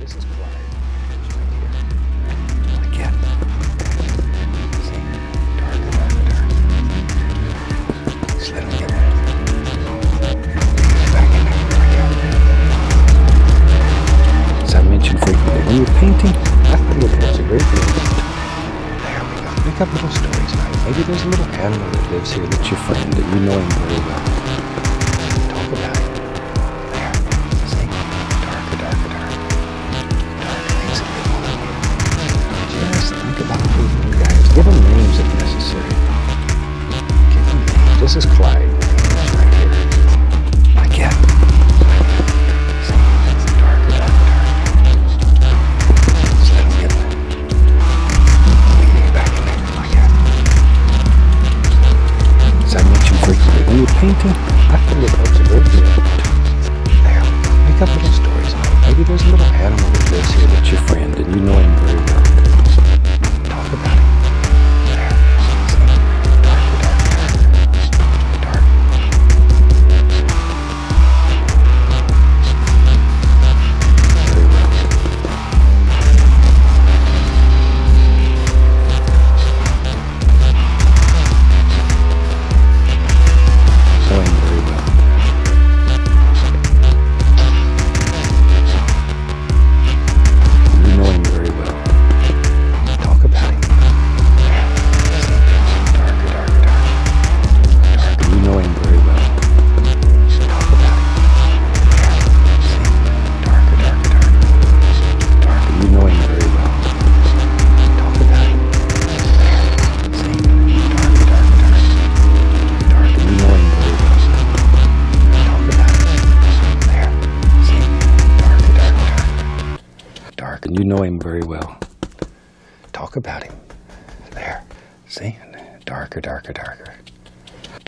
This is here. Again. Just let get. Back in there. I painting, after the picture, great deal. Up little stories about it. Maybe there's a little animal that lives here that's your friend and you know him very well. Talk about it. This is Clyde. Right here. Again. See? Darker, darker, darker. Just let him get it. Leaning back in there. Again. As I mentioned frequently, when you're painting, I feel it helps a great deal. There, make up little stories. Maybe there's a little And you know him very well. Talk about him. There. See? Darker, darker, darker.